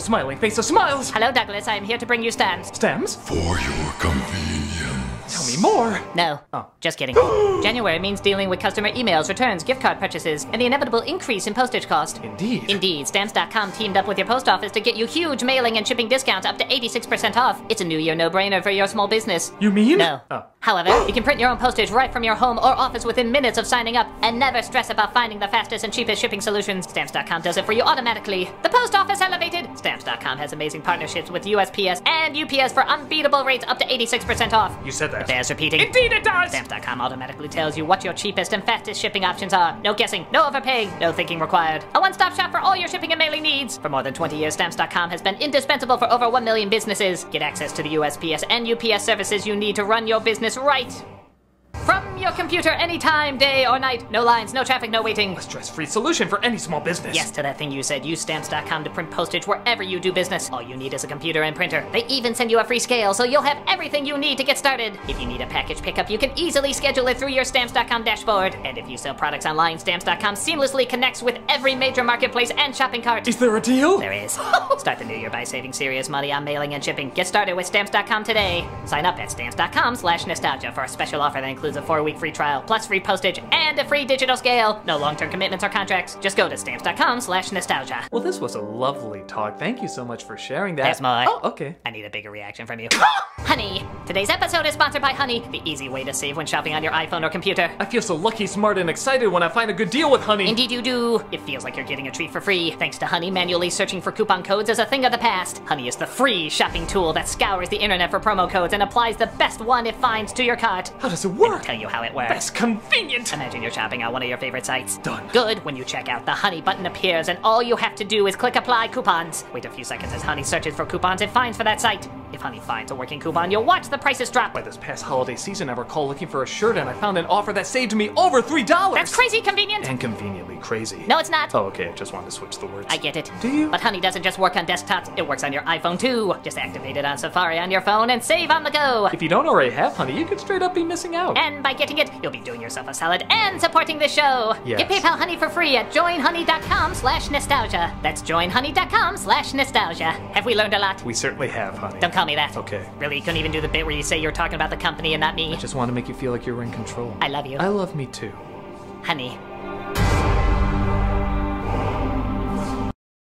the smiling face of smiles. Hello, Douglas. I am here to bring you stamps. Stems? For your convenience. Tell me more. No. Oh. Just kidding. January means dealing with customer emails, returns, gift card purchases, and the inevitable increase in postage cost. Indeed. Indeed, Stamps.com teamed up with your post office to get you huge mailing and shipping discounts up to 86% off. It's a new year no brainer for your small business. You mean? No. Oh. However, you can print your own postage right from your home or office within minutes of signing up and never stress about finding the fastest and cheapest shipping solutions. Stamps.com does it for you automatically. The post office elevated. Stamps.com has amazing partnerships with USPS and UPS for unbeatable rates up to 86% off. You said that. Bears repeating. Indeed it does! Stamps.com automatically tells you what your cheapest and fastest shipping options are. No guessing, no overpaying, no thinking required. A one-stop shop for all your shipping and mailing needs. For more than 20 years, Stamps.com has been indispensable for over 1 million businesses. Get access to the USPS and UPS services you need to run your business right. Your computer anytime, day or night. No lines, no traffic, no waiting. Stress-free solution for any small business. Yes to that thing you said. Use stamps.com to print postage wherever you do business. All you need is a computer and printer. They even send you a free scale, so you'll have everything you need to get started. If you need a package pickup, you can easily schedule it through your stamps.com dashboard. And if you sell products online, stamps.com seamlessly connects with every major marketplace and shopping cart. Is there a deal? There is. Start the new year by saving serious money on mailing and shipping. Get started with stamps.com today. Sign up at stamps.com slash nostalgia for a special offer that includes a four-week free trial, plus free postage, and a free digital scale. No long-term commitments or contracts. Just go to stamps.com slash nostalgia. Well, this was a lovely talk. Thank you so much for sharing that. There's more. Oh, okay. I need a bigger reaction from you. Honey. Today's episode is sponsored by Honey, the easy way to save when shopping on your iPhone or computer. I feel so lucky, smart, and excited when I find a good deal with Honey. Indeed you do. It feels like you're getting a treat for free. Thanks to Honey, manually searching for coupon codes is a thing of the past. Honey is the free shopping tool that scours the internet for promo codes and applies the best one it finds to your cart. How does it work? I'll tell you how it works. That's convenient. Imagine you're shopping on one of your favorite sites. Done. Good. When you check out, the Honey button appears, and all you have to do is click Apply Coupons. Wait a few seconds as Honey searches for coupons it finds for that site. If Honey finds a working coupon, you'll watch the prices drop. By this past holiday season, I recall looking for a shirt and I found an offer that saved me over three dollars. That's crazy convenient. And conveniently crazy. No, it's not. Oh, okay. I just wanted to switch the words. I get it. Do you? But Honey doesn't just work on desktops, it works on your iPhone too. Just activate it on Safari on your phone and save on the go. If you don't already have Honey, you could straight up be missing out. And by getting it, you'll be doing yourself a solid and supporting the show. Yes. Get PayPal Honey for free at joinhoney.com slash nostalgia. That's joinhoney.com slash nostalgia. Have we learned a lot? we certainly have Honey. Don't call me that. Okay. Really, you couldn't even do the bit where you say you're talking about the company and not me. I just want to make you feel like you're in control. I love you. I love me too. Honey,